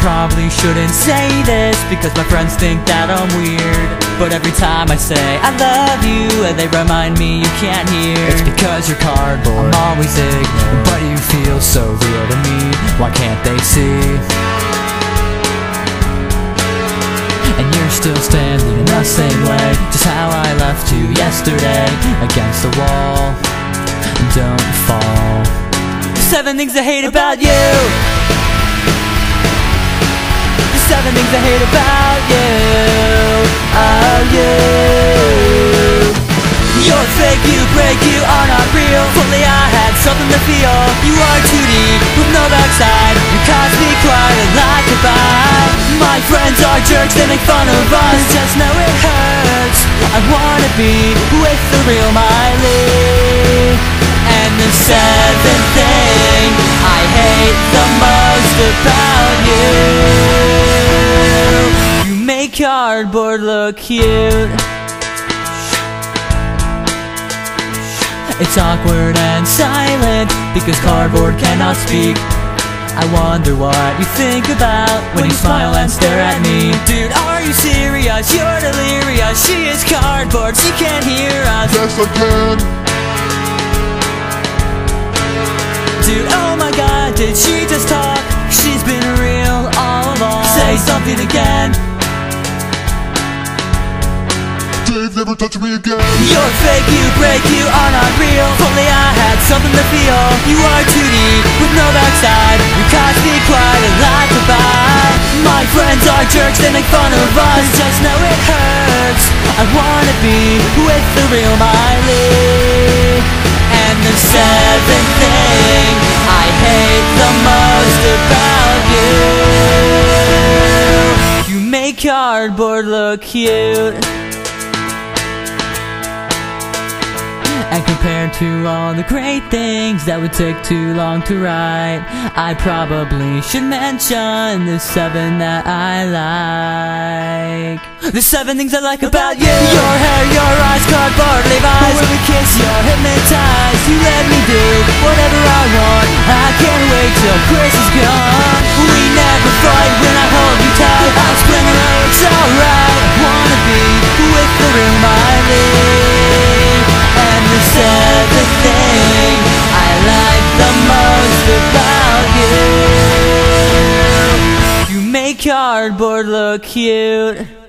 probably shouldn't say this because my friends think that I'm weird. But every time I say I love you, they remind me you can't hear. It's because you're cardboard. I'm always ignorant, but you feel so real to me. Why can't they see? And you're still standing in the same way Just how I left you yesterday Against the wall Don't fall Seven things I hate about you Seven things I hate about you Oh you. You're fake, you break, you are not real. Fully I had something to feel. You are 2D with no backside. You cause me like a bite My friends are jerks, they make fun of us. Just know it hurts. I wanna be with the real Miley. And the seventh thing I hate the most about you cardboard look cute It's awkward and silent because cardboard cannot speak. I wonder what you think about when you smile and stare at me. Dude, are you serious? You're delirious. She is cardboard, she can't hear us. Yes, I can. Dude, oh my god, did she just talk? She's been real all along. Say something again. Dave never touch me again. You're fake, you break, you are not real. If only I had something to feel. You are 2D with no backside. You cause me cry and like a bite My friends are jerks, they make fun of us. Just know it hurts. I wanna be with the real Miley. And the seventh thing I hate the most about you. You make cardboard look cute And compared to all the great things that would take too long to write, I probably should mention the seven that I like. The seven things I like about you. Your hair, your eyes, cardboard Levi's. When we kiss, you're hypnotized. You let me do whatever I want. I can't wait till Chris is gone. Cardboard look cute